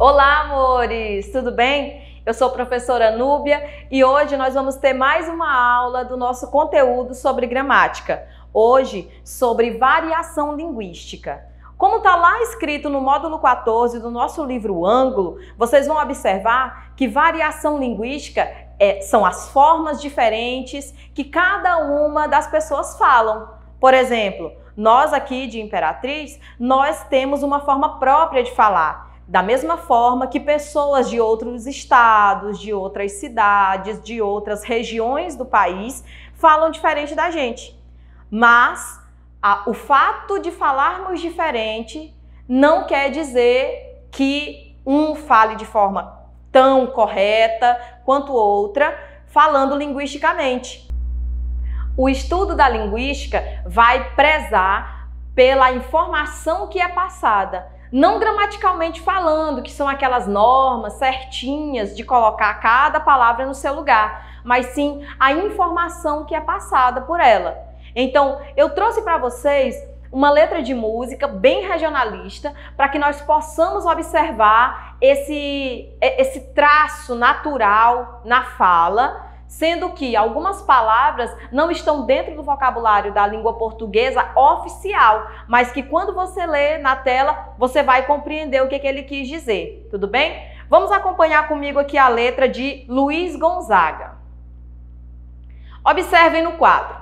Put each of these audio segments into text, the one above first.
Olá, amores! Tudo bem? Eu sou professora Núbia e hoje nós vamos ter mais uma aula do nosso conteúdo sobre gramática. Hoje, sobre variação linguística. Como está lá escrito no módulo 14 do nosso livro Ângulo, vocês vão observar que variação linguística é, são as formas diferentes que cada uma das pessoas falam. Por exemplo, nós aqui de Imperatriz, nós temos uma forma própria de falar. Da mesma forma que pessoas de outros estados, de outras cidades, de outras regiões do país falam diferente da gente. Mas a, o fato de falarmos diferente não quer dizer que um fale de forma tão correta quanto outra, falando linguisticamente. O estudo da linguística vai prezar pela informação que é passada não gramaticalmente falando, que são aquelas normas certinhas de colocar cada palavra no seu lugar, mas sim a informação que é passada por ela. Então, eu trouxe para vocês uma letra de música bem regionalista para que nós possamos observar esse, esse traço natural na fala sendo que algumas palavras não estão dentro do vocabulário da língua portuguesa oficial, mas que quando você lê na tela, você vai compreender o que, que ele quis dizer, tudo bem? Vamos acompanhar comigo aqui a letra de Luiz Gonzaga. Observem no quadro.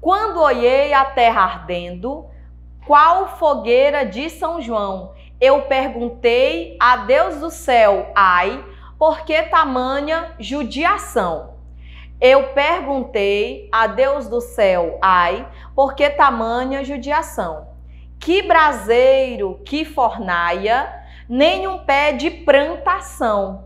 Quando olhei a terra ardendo, qual fogueira de São João? Eu perguntei a Deus do céu, ai, por que tamanha judiação? Eu perguntei a Deus do céu, ai, por que tamanha judiação? Que braseiro, que fornaia, nem um pé de plantação.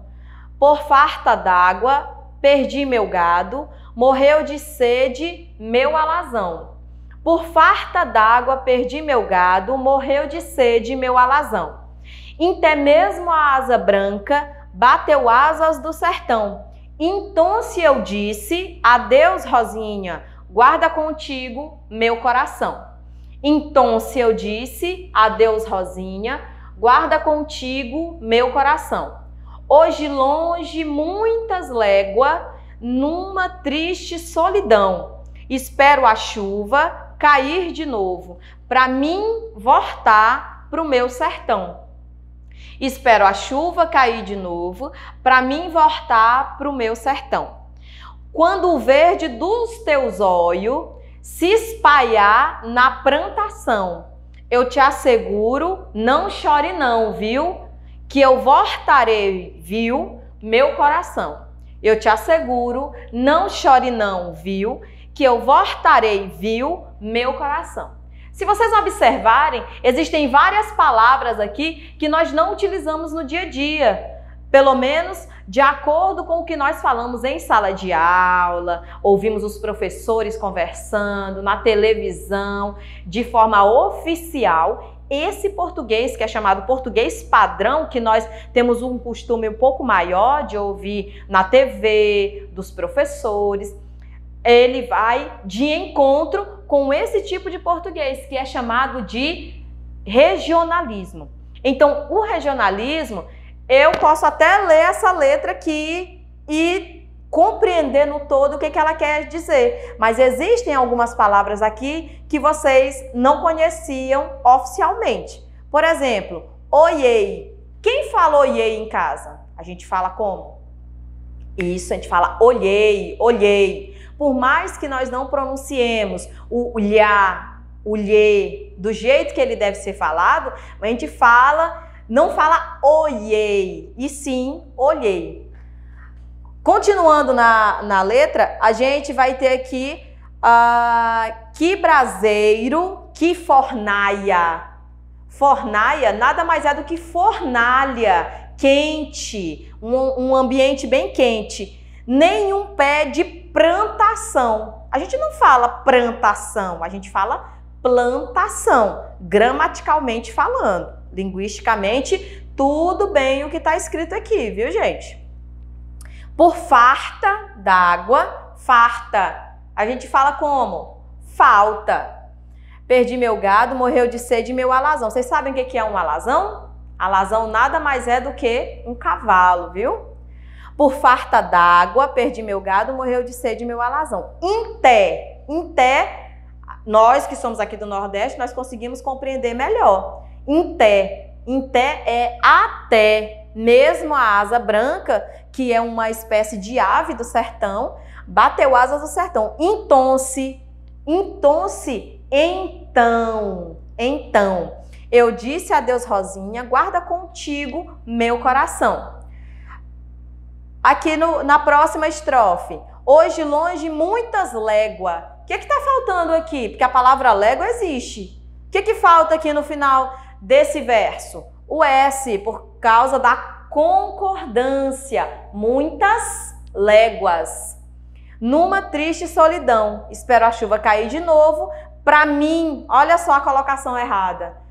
Por farta d'água, perdi meu gado, morreu de sede meu alazão. Por farta d'água, perdi meu gado, morreu de sede meu alazão. Até mesmo a asa branca bateu asas do sertão então se eu disse, adeus Rosinha, guarda contigo meu coração. Então se eu disse, adeus Rosinha, guarda contigo meu coração. Hoje longe muitas léguas, numa triste solidão. Espero a chuva cair de novo, para mim voltar pro meu sertão. Espero a chuva cair de novo para mim voltar para o meu sertão. Quando o verde dos teus olhos se espalhar na plantação, eu te asseguro, não chore não, viu? Que eu voltarei, viu? Meu coração. Eu te asseguro, não chore não, viu? Que eu voltarei, viu? Meu coração. Se vocês observarem, existem várias palavras aqui que nós não utilizamos no dia a dia. Pelo menos de acordo com o que nós falamos em sala de aula, ouvimos os professores conversando, na televisão, de forma oficial, esse português, que é chamado português padrão, que nós temos um costume um pouco maior de ouvir na TV, dos professores, ele vai de encontro com esse tipo de português, que é chamado de regionalismo. Então, o regionalismo, eu posso até ler essa letra aqui e compreender no todo o que, que ela quer dizer. Mas existem algumas palavras aqui que vocês não conheciam oficialmente. Por exemplo, oiei. Quem fala oiei em casa? A gente fala como? Isso, a gente fala olhei, olhei. Por mais que nós não pronunciemos o lhá, o lhe, do jeito que ele deve ser falado, a gente fala, não fala olhei, e sim olhei. Continuando na, na letra, a gente vai ter aqui uh, que braseiro, que fornaia. Fornaia nada mais é do que fornalha, quente, um, um ambiente bem quente. Nenhum pé de plantação. A gente não fala plantação, a gente fala plantação, gramaticalmente falando. Linguisticamente, tudo bem o que está escrito aqui, viu, gente? Por farta d'água, farta. A gente fala como? Falta. Perdi meu gado, morreu de sede meu alazão. Vocês sabem o que é um alazão? Alazão nada mais é do que um cavalo, viu? Por farta d'água, perdi meu gado, morreu de sede meu alazão. Em té, em té, nós que somos aqui do Nordeste, nós conseguimos compreender melhor. Em té, em té é até, mesmo a asa branca, que é uma espécie de ave do sertão, bateu asas do sertão. Entonce, entonce, então, então. Eu disse a Deus, Rosinha, guarda contigo meu coração. Aqui no, na próxima estrofe. Hoje longe muitas léguas. O que está faltando aqui? Porque a palavra légua existe. O que, que falta aqui no final desse verso? O S, por causa da concordância. Muitas léguas. Numa triste solidão. Espero a chuva cair de novo. Para mim, olha só a colocação errada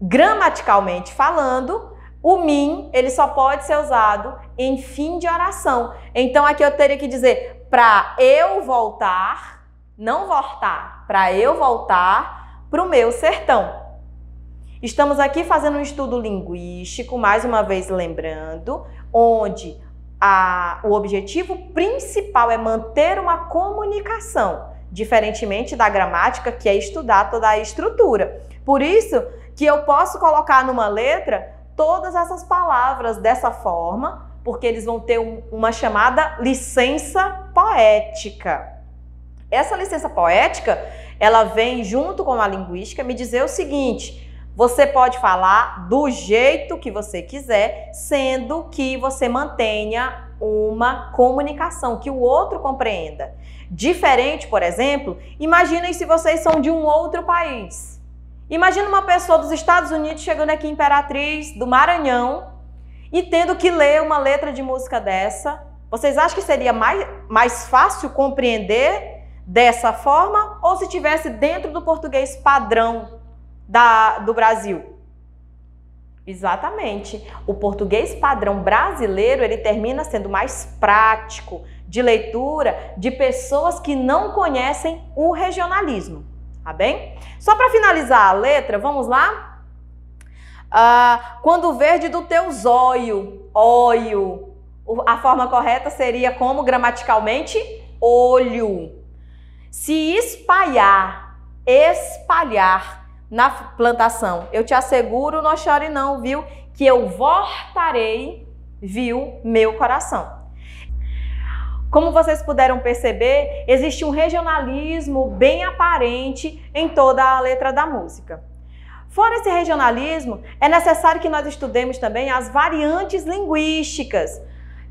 gramaticalmente falando, o mim ele só pode ser usado em fim de oração. Então aqui eu teria que dizer para eu voltar, não voltar, para eu voltar para o meu sertão. Estamos aqui fazendo um estudo linguístico, mais uma vez lembrando, onde a, o objetivo principal é manter uma comunicação, diferentemente da gramática, que é estudar toda a estrutura. Por isso, que eu posso colocar numa letra todas essas palavras dessa forma, porque eles vão ter um, uma chamada licença poética. Essa licença poética, ela vem junto com a linguística me dizer o seguinte: você pode falar do jeito que você quiser, sendo que você mantenha uma comunicação que o outro compreenda. Diferente, por exemplo, imaginem se vocês são de um outro país. Imagina uma pessoa dos Estados Unidos chegando aqui em Imperatriz, do Maranhão, e tendo que ler uma letra de música dessa. Vocês acham que seria mais, mais fácil compreender dessa forma ou se tivesse dentro do português padrão da, do Brasil? Exatamente. O português padrão brasileiro, ele termina sendo mais prático de leitura de pessoas que não conhecem o regionalismo tá bem? Só para finalizar a letra, vamos lá? Ah, quando o verde do teu zóio, óio, a forma correta seria como gramaticalmente? Olho. Se espalhar, espalhar na plantação, eu te asseguro, não chore não, viu? Que eu voltarei, viu, meu coração. Como vocês puderam perceber, existe um regionalismo bem aparente em toda a letra da música. Fora esse regionalismo, é necessário que nós estudemos também as variantes linguísticas,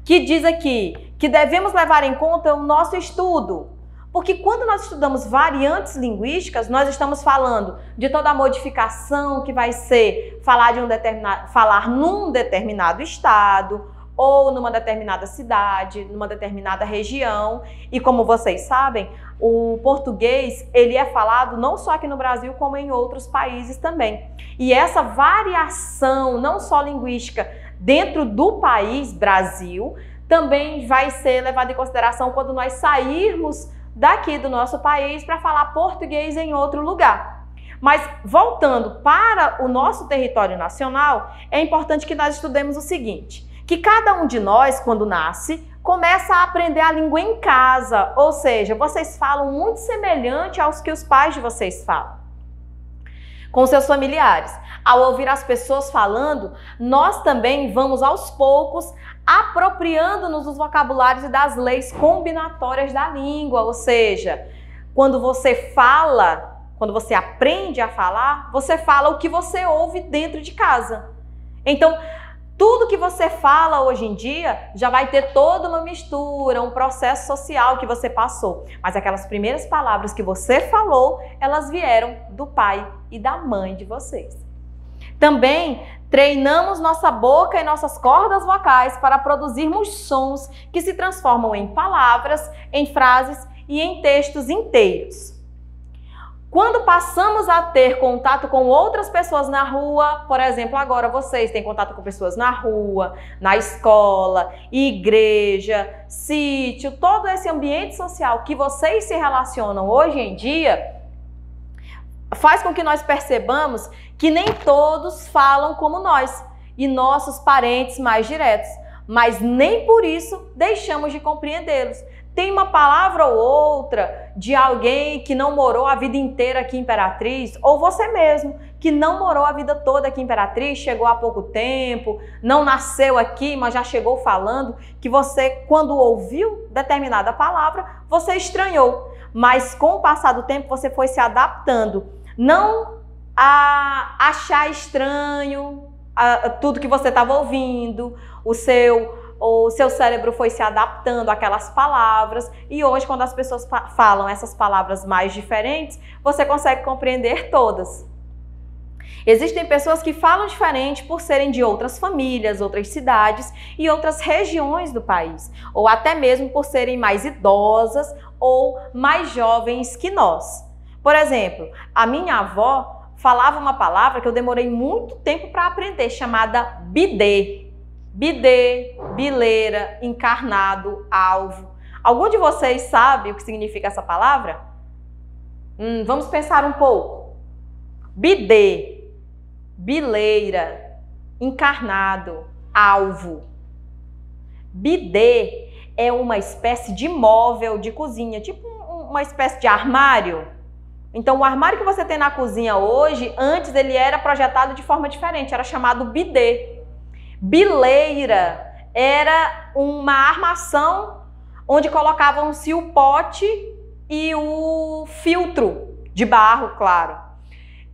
que diz aqui que devemos levar em conta o nosso estudo. Porque quando nós estudamos variantes linguísticas, nós estamos falando de toda a modificação que vai ser falar, de um determinado, falar num determinado estado, ou numa determinada cidade, numa determinada região. E como vocês sabem, o português ele é falado não só aqui no Brasil, como em outros países também. E essa variação, não só linguística, dentro do país Brasil, também vai ser levada em consideração quando nós sairmos daqui do nosso país para falar português em outro lugar. Mas voltando para o nosso território nacional, é importante que nós estudemos o seguinte: que cada um de nós, quando nasce, começa a aprender a língua em casa, ou seja, vocês falam muito semelhante aos que os pais de vocês falam com seus familiares. Ao ouvir as pessoas falando, nós também vamos aos poucos apropriando-nos dos vocabulários e das leis combinatórias da língua, ou seja, quando você fala, quando você aprende a falar, você fala o que você ouve dentro de casa. Então, tudo que você fala hoje em dia já vai ter toda uma mistura, um processo social que você passou. Mas aquelas primeiras palavras que você falou, elas vieram do pai e da mãe de vocês. Também treinamos nossa boca e nossas cordas vocais para produzirmos sons que se transformam em palavras, em frases e em textos inteiros. Quando passamos a ter contato com outras pessoas na rua, por exemplo, agora vocês têm contato com pessoas na rua, na escola, igreja, sítio, todo esse ambiente social que vocês se relacionam hoje em dia, faz com que nós percebamos que nem todos falam como nós. e nossos parentes mais diretos, mas nem por isso deixamos de compreendê-los. Tem uma palavra ou outra de alguém que não morou a vida inteira aqui em Imperatriz, ou você mesmo, que não morou a vida toda aqui em Imperatriz, chegou há pouco tempo, não nasceu aqui, mas já chegou falando, que você, quando ouviu determinada palavra, você estranhou. Mas com o passar do tempo, você foi se adaptando. Não a achar estranho a, a tudo que você estava ouvindo, o seu o seu cérebro foi se adaptando àquelas palavras e hoje quando as pessoas falam essas palavras mais diferentes, você consegue compreender todas. Existem pessoas que falam diferente por serem de outras famílias, outras cidades e outras regiões do país, ou até mesmo por serem mais idosas ou mais jovens que nós. Por exemplo, a minha avó falava uma palavra que eu demorei muito tempo para aprender, chamada bidê bidê, bileira, encarnado, alvo. Algum de vocês sabe o que significa essa palavra? Hum, vamos pensar um pouco. Bidê, bileira, encarnado, alvo. Bidê é uma espécie de móvel de cozinha, tipo uma espécie de armário. Então, o armário que você tem na cozinha hoje, antes ele era projetado de forma diferente, era chamado bidê. Bileira era uma armação onde colocavam-se o pote e o filtro de barro, claro.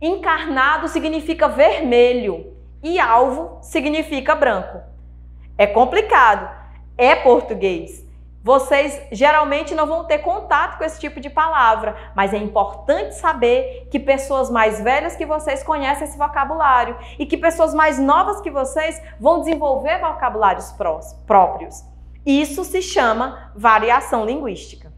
Encarnado significa vermelho e alvo significa branco. É complicado, é português. Vocês geralmente não vão ter contato com esse tipo de palavra, mas é importante saber que pessoas mais velhas que vocês conhecem esse vocabulário e que pessoas mais novas que vocês vão desenvolver vocabulários próprios. Isso se chama variação linguística.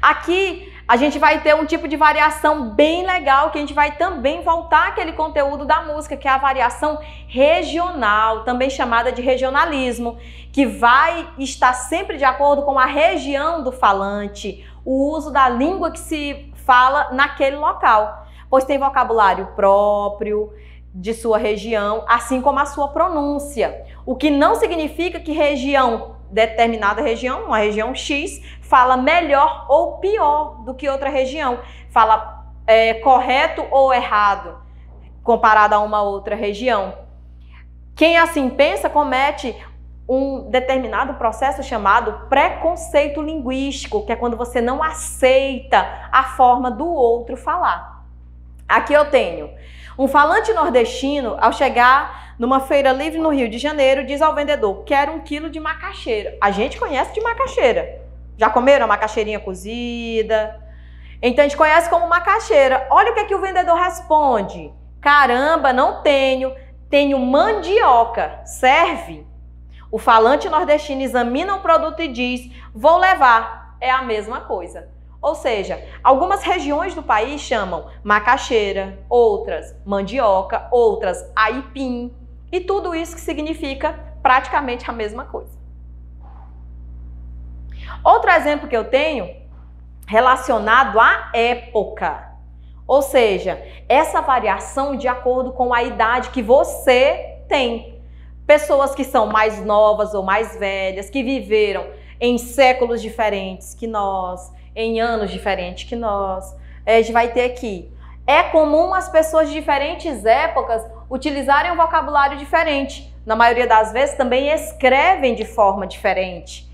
Aqui a gente vai ter um tipo de variação bem legal que a gente vai também voltar aquele conteúdo da música, que é a variação regional, também chamada de regionalismo, que vai estar sempre de acordo com a região do falante, o uso da língua que se fala naquele local, pois tem vocabulário próprio de sua região, assim como a sua pronúncia. O que não significa que região determinada região, uma região X, fala melhor ou pior do que outra região, fala é, correto ou errado comparado a uma outra região. Quem assim pensa comete um determinado processo chamado preconceito linguístico, que é quando você não aceita a forma do outro falar. Aqui eu tenho um falante nordestino, ao chegar numa feira livre no Rio de Janeiro, diz ao vendedor: Quero um quilo de macaxeira. A gente conhece de macaxeira. Já comeram a macaxeirinha cozida? Então a gente conhece como macaxeira. Olha o que, é que o vendedor responde: Caramba, não tenho. Tenho mandioca. Serve? O falante nordestino examina o produto e diz: Vou levar. É a mesma coisa. Ou seja, algumas regiões do país chamam macaxeira, outras mandioca, outras aipim, e tudo isso que significa praticamente a mesma coisa. Outro exemplo que eu tenho relacionado à época. Ou seja, essa variação de acordo com a idade que você tem. Pessoas que são mais novas ou mais velhas, que viveram em séculos diferentes que nós, em anos diferentes que nós. A gente vai ter aqui. É comum as pessoas de diferentes épocas utilizarem um vocabulário diferente. Na maioria das vezes também escrevem de forma diferente,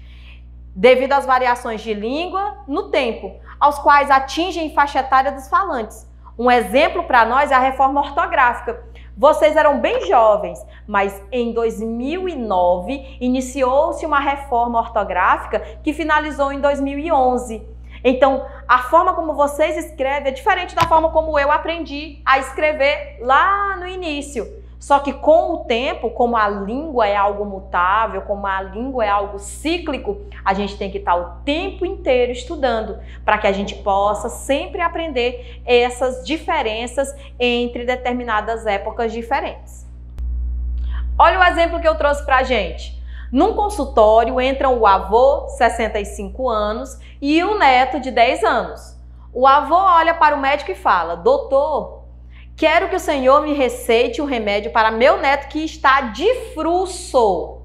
devido às variações de língua no tempo, aos quais atingem faixa etária dos falantes. Um exemplo para nós é a reforma ortográfica. Vocês eram bem jovens, mas em 2009 iniciou-se uma reforma ortográfica que finalizou em 2011. Então, a forma como vocês escrevem é diferente da forma como eu aprendi a escrever lá no início. Só que com o tempo, como a língua é algo mutável, como a língua é algo cíclico, a gente tem que estar o tempo inteiro estudando para que a gente possa sempre aprender essas diferenças entre determinadas épocas diferentes. Olha o exemplo que eu trouxe para a gente. Num consultório entram o avô, 65 anos, e o neto de 10 anos. O avô olha para o médico e fala: Doutor, Quero que o Senhor me receite um remédio para meu neto que está de fruço.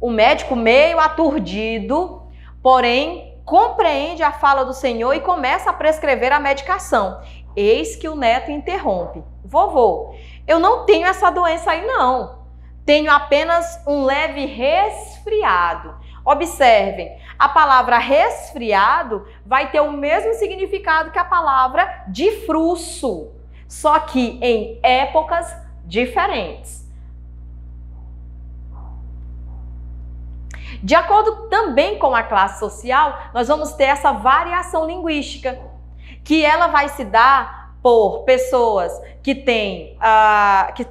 O médico, meio aturdido, porém compreende a fala do Senhor e começa a prescrever a medicação. Eis que o neto interrompe: Vovô, eu não tenho essa doença aí, não. Tenho apenas um leve resfriado. Observem, a palavra resfriado vai ter o mesmo significado que a palavra difruço só que em épocas diferentes. De acordo também com a classe social, nós vamos ter essa variação linguística, que ela vai se dar por pessoas que têm, uh, que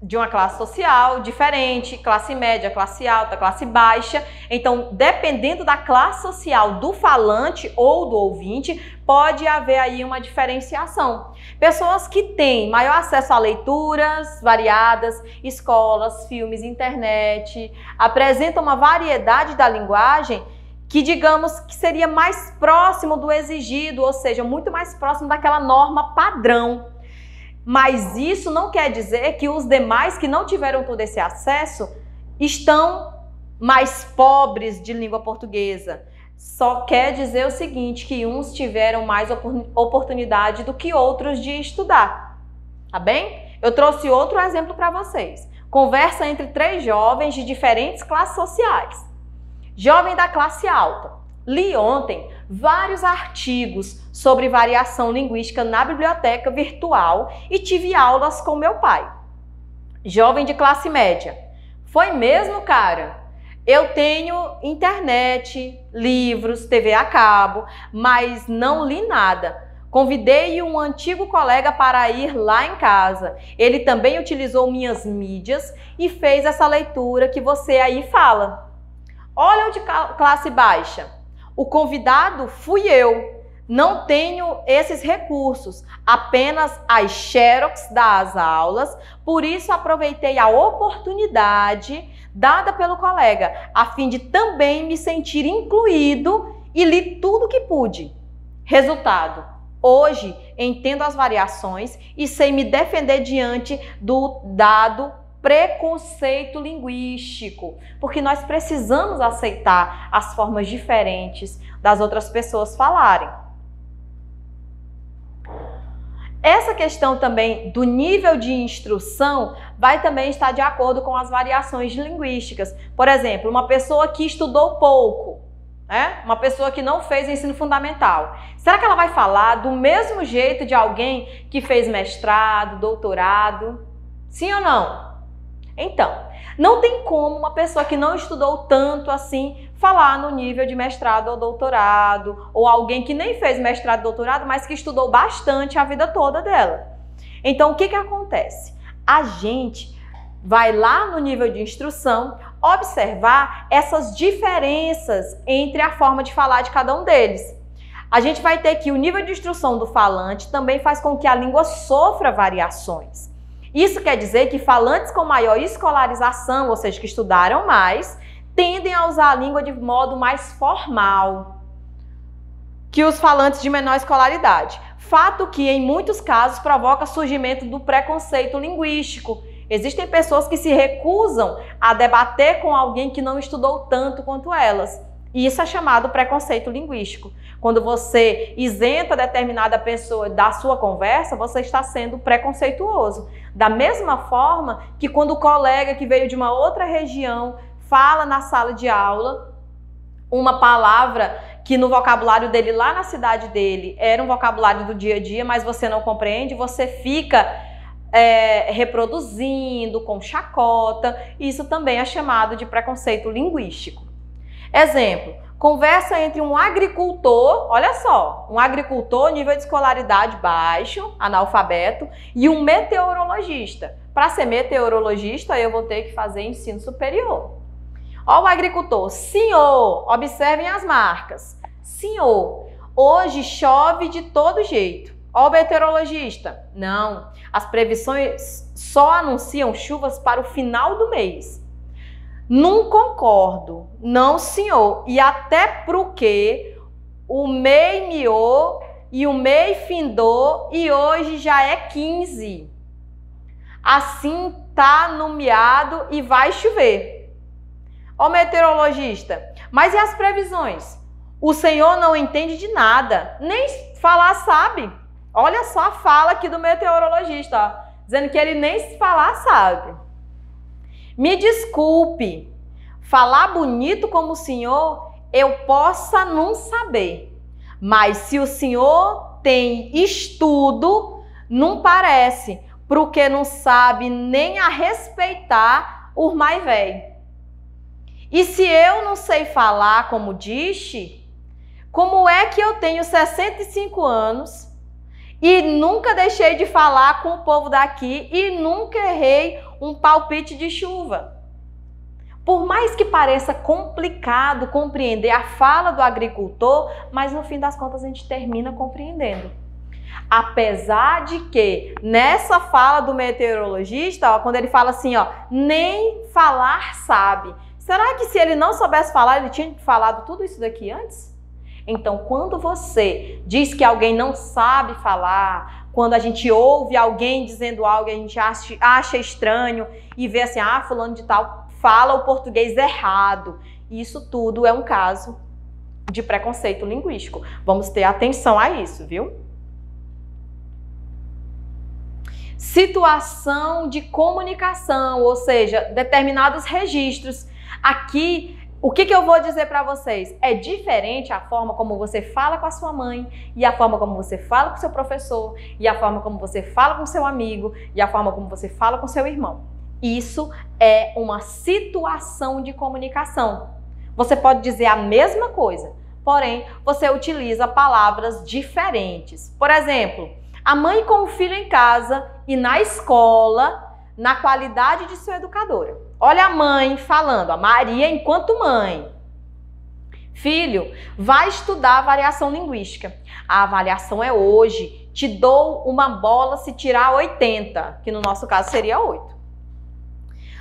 de uma classe social diferente, classe média, classe alta, classe baixa. Então, dependendo da classe social do falante ou do ouvinte, pode haver aí uma diferenciação. Pessoas que têm maior acesso a leituras variadas, escolas, filmes, internet, apresentam uma variedade da linguagem que digamos que seria mais próximo do exigido, ou seja, muito mais próximo daquela norma padrão. Mas isso não quer dizer que os demais que não tiveram todo esse acesso estão mais pobres de língua portuguesa. Só quer dizer o seguinte, que uns tiveram mais oportunidade do que outros de estudar. Tá bem? Eu trouxe outro exemplo para vocês. Conversa entre três jovens de diferentes classes sociais. Jovem da classe alta. Li ontem vários artigos sobre variação linguística na biblioteca virtual e tive aulas com meu pai. Jovem de classe média. Foi mesmo, cara? Eu tenho internet, livros, TV a cabo, mas não li nada. Convidei um antigo colega para ir lá em casa. Ele também utilizou minhas mídias e fez essa leitura que você aí fala. Olha o de classe baixa. O convidado fui eu. Não tenho esses recursos, apenas as xerox das aulas, por isso aproveitei a oportunidade dada pelo colega, a fim de também me sentir incluído e li tudo que pude. Resultado: hoje entendo as variações e sei me defender diante do dado preconceito linguístico, porque nós precisamos aceitar as formas diferentes das outras pessoas falarem. Essa questão também do nível de instrução vai também estar de acordo com as variações linguísticas. Por exemplo, uma pessoa que estudou pouco, né? uma pessoa que não fez ensino fundamental. Será que ela vai falar do mesmo jeito de alguém que fez mestrado, doutorado? Sim ou não? Então, não tem como uma pessoa que não estudou tanto assim falar no nível de mestrado ou doutorado, ou alguém que nem fez mestrado e doutorado, mas que estudou bastante a vida toda dela. Então, o que, que acontece? A gente vai lá no nível de instrução observar essas diferenças entre a forma de falar de cada um deles. A gente vai ter que o nível de instrução do falante também faz com que a língua sofra variações. Isso quer dizer que falantes com maior escolarização, ou seja, que estudaram mais, tendem a usar a língua de modo mais formal que os falantes de menor escolaridade. Fato que, em muitos casos, provoca surgimento do preconceito linguístico. Existem pessoas que se recusam a debater com alguém que não estudou tanto quanto elas. E isso é chamado preconceito linguístico. Quando você isenta determinada pessoa da sua conversa, você está sendo preconceituoso. Da mesma forma que quando o colega que veio de uma outra região fala na sala de aula uma palavra que no vocabulário dele lá na cidade dele era um vocabulário do dia a dia, mas você não compreende, você fica é, reproduzindo com chacota. Isso também é chamado de preconceito linguístico. Exemplo: conversa entre um agricultor, olha só, um agricultor nível de escolaridade baixo, analfabeto, e um meteorologista. Para ser meteorologista, eu vou ter que fazer ensino superior. Ó, o agricultor, senhor, observem as marcas. Senhor, hoje chove de todo jeito. Ó, o meteorologista, não, as previsões só anunciam chuvas para o final do mês. Não concordo, não senhor. E até porque o MEI miou e o MEI findou e hoje já é 15. assim tá nomeado e vai chover. Ó meteorologista, mas e as previsões? O Senhor não entende de nada, nem falar sabe. Olha só a fala aqui do meteorologista, ó, dizendo que ele nem falar sabe. Me desculpe, falar bonito como o Senhor, eu possa não saber. Mas se o Senhor tem estudo, não parece, porque não sabe nem a respeitar o mais velho. E se eu não sei falar como disse, como é que eu tenho 65 anos e nunca deixei de falar com o povo daqui e nunca errei um palpite de chuva? Por mais que pareça complicado compreender a fala do agricultor, mas no fim das contas a gente termina compreendendo. Apesar de que nessa fala do meteorologista, ó, quando ele fala assim, ó, nem falar sabe. Será que se ele não soubesse falar, ele tinha falado tudo isso daqui antes? Então, quando você diz que alguém não sabe falar, quando a gente ouve alguém dizendo algo e a gente acha, estranho e vê assim, ah, fulano de tal fala o português errado. Isso tudo é um caso de preconceito linguístico. Vamos ter atenção a isso, viu? Situação de comunicação, ou seja, determinados registros. Aqui o que, que eu vou dizer para vocês? É diferente a forma como você fala com a sua mãe, e a forma como você fala com seu professor, e a forma como você fala com seu amigo, e a forma como você fala com seu irmão. Isso é uma situação de comunicação. Você pode dizer a mesma coisa, porém você utiliza palavras diferentes. Por exemplo, a mãe com o filho em casa e na escola na qualidade de sua educadora. Olha a mãe falando, a Maria enquanto mãe. Filho, vai estudar variação linguística. A avaliação é hoje. Te dou uma bola se tirar 80, que no nosso caso seria 8.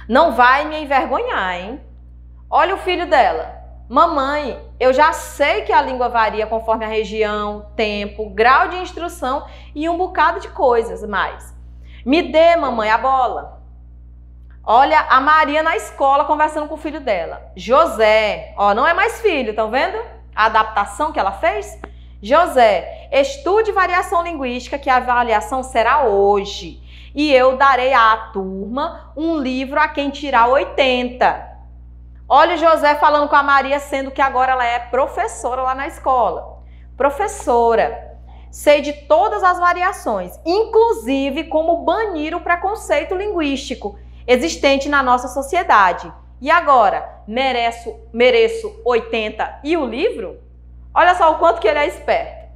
Não vai me envergonhar, hein? Olha o filho dela. Mamãe, eu já sei que a língua varia conforme a região, tempo, grau de instrução e um bocado de coisas mais. Me dê, mamãe, a bola. Olha a Maria na escola conversando com o filho dela. José, ó, não é mais filho, estão vendo? A adaptação que ela fez? José, estude variação linguística, que a avaliação será hoje. E eu darei à turma um livro a quem tirar 80. Olha o José falando com a Maria, sendo que agora ela é professora lá na escola. Professora, Sei de todas as variações, inclusive como banir o preconceito linguístico existente na nossa sociedade. E agora, mereço, mereço 80 e o livro? Olha só o quanto que ele é esperto.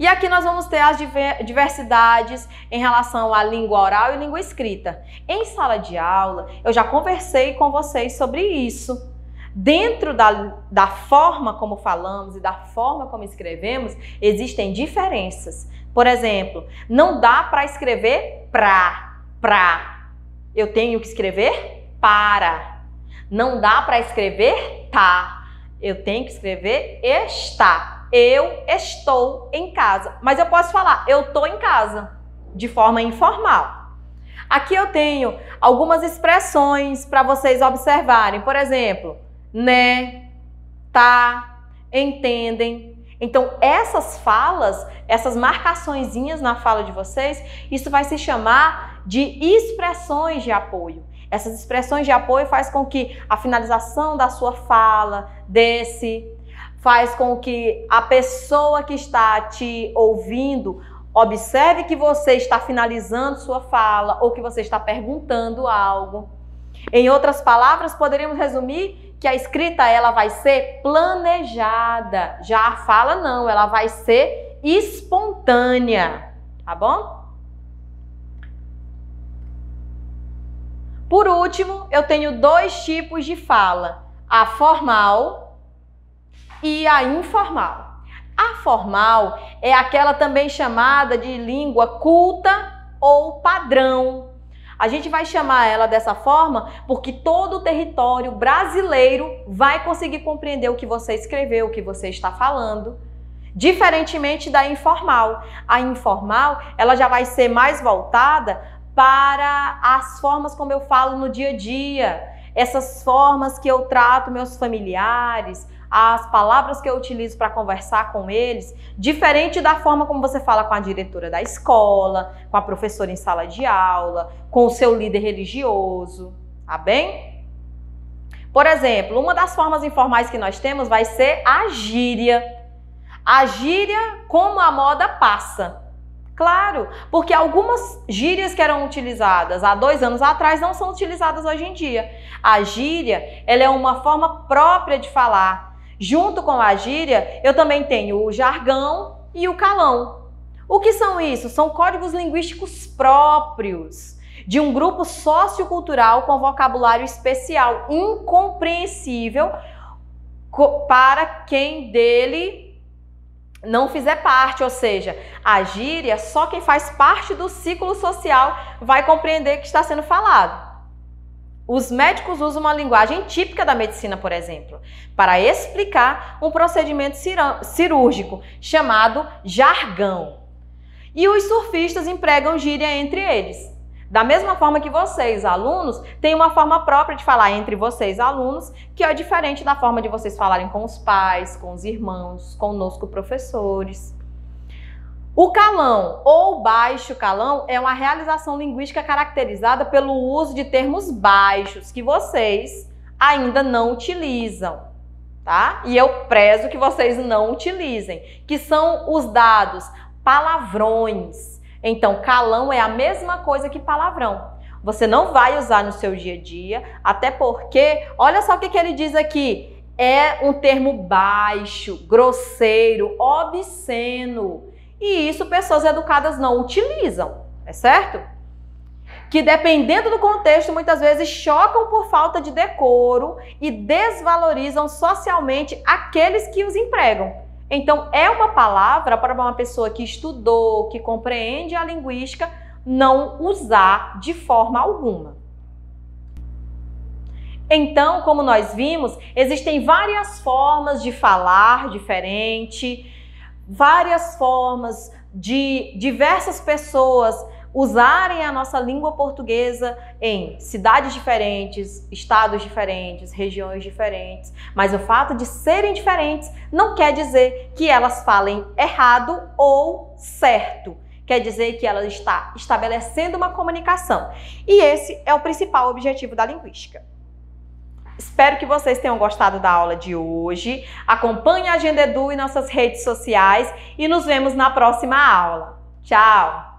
E aqui nós vamos ter as diversidades em relação à língua oral e língua escrita. Em sala de aula, eu já conversei com vocês sobre isso. Dentro da, da forma como falamos e da forma como escrevemos, existem diferenças. Por exemplo, não dá para escrever pra, pra. Eu tenho que escrever para. Não dá para escrever tá. Eu tenho que escrever está. Eu estou em casa. Mas eu posso falar, eu estou em casa, de forma informal. Aqui eu tenho algumas expressões para vocês observarem. Por exemplo, né, tá, entendem. Então, essas falas, essas marcaçõezinhas na fala de vocês, isso vai se chamar de expressões de apoio. Essas expressões de apoio faz com que a finalização da sua fala desse faz com que a pessoa que está te ouvindo observe que você está finalizando sua fala ou que você está perguntando algo. Em outras palavras, poderíamos resumir que a escrita ela vai ser planejada. Já a fala não, ela vai ser espontânea, tá bom? Por último, eu tenho dois tipos de fala: a formal e a informal. A formal é aquela também chamada de língua culta ou padrão. A gente vai chamar ela dessa forma porque todo o território brasileiro vai conseguir compreender o que você escreveu, o que você está falando. Diferentemente da informal. A informal, ela já vai ser mais voltada para as formas como eu falo no dia a dia, essas formas que eu trato meus familiares, as palavras que eu utilizo para conversar com eles, diferente da forma como você fala com a diretora da escola, com a professora em sala de aula, com o seu líder religioso, tá bem? Por exemplo, uma das formas informais que nós temos vai ser a gíria. A gíria como a moda passa. Claro, porque algumas gírias que eram utilizadas há dois anos atrás não são utilizadas hoje em dia. A gíria, ela é uma forma própria de falar. Junto com a gíria, eu também tenho o jargão e o calão. O que são isso? São códigos linguísticos próprios de um grupo sociocultural com vocabulário especial, incompreensível para quem dele não fizer parte, ou seja, a gíria, só quem faz parte do ciclo social vai compreender que está sendo falado. Os médicos usam uma linguagem típica da medicina, por exemplo, para explicar um procedimento cirúrgico chamado jargão. E os surfistas empregam gíria entre eles. Da mesma forma que vocês, alunos, têm uma forma própria de falar entre vocês, alunos, que é diferente da forma de vocês falarem com os pais, com os irmãos, conosco, professores. O calão ou baixo calão é uma realização linguística caracterizada pelo uso de termos baixos que vocês ainda não utilizam, tá? E eu prezo que vocês não utilizem, que são os dados palavrões. Então, calão é a mesma coisa que palavrão. Você não vai usar no seu dia a dia, até porque, olha só o que, que ele diz aqui: é um termo baixo, grosseiro, obsceno. E isso pessoas educadas não utilizam, é certo? Que dependendo do contexto, muitas vezes chocam por falta de decoro e desvalorizam socialmente aqueles que os empregam. Então, é uma palavra para uma pessoa que estudou, que compreende a linguística, não usar de forma alguma. Então, como nós vimos, existem várias formas de falar diferente, várias formas de diversas pessoas usarem a nossa língua portuguesa em cidades diferentes, estados diferentes, regiões diferentes, mas o fato de serem diferentes não quer dizer que elas falem errado ou certo. Quer dizer que ela está estabelecendo uma comunicação. E esse é o principal objetivo da linguística. Espero que vocês tenham gostado da aula de hoje. Acompanhe a Agenda Edu em nossas redes sociais e nos vemos na próxima aula. Tchau!